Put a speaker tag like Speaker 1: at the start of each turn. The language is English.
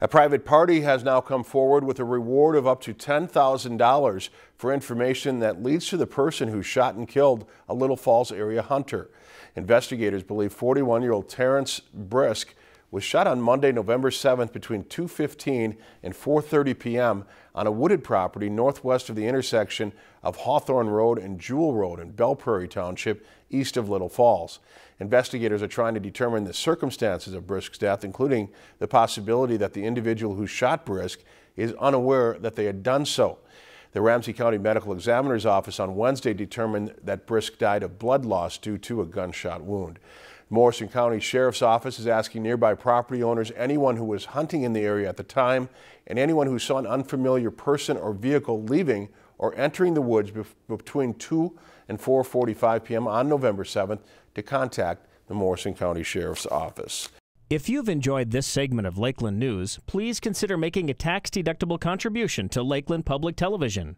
Speaker 1: A private party has now come forward with a reward of up to $10,000 for information that leads to the person who shot and killed a Little Falls area hunter. Investigators believe 41 year old Terrence Brisk was shot on Monday, November 7th between 2.15 and 4.30 p.m. on a wooded property northwest of the intersection of Hawthorne Road and Jewel Road in Belle Prairie Township, east of Little Falls. Investigators are trying to determine the circumstances of Brisk's death, including the possibility that the individual who shot Brisk is unaware that they had done so. The Ramsey County Medical Examiner's Office on Wednesday determined that Brisk died of blood loss due to a gunshot wound. Morrison County Sheriff's Office is asking nearby property owners, anyone who was hunting in the area at the time, and anyone who saw an unfamiliar person or vehicle leaving or entering the woods between 2 and 4.45 p.m. on November 7th to contact the Morrison County Sheriff's Office.
Speaker 2: If you've enjoyed this segment of Lakeland News, please consider making a tax-deductible contribution to Lakeland Public Television.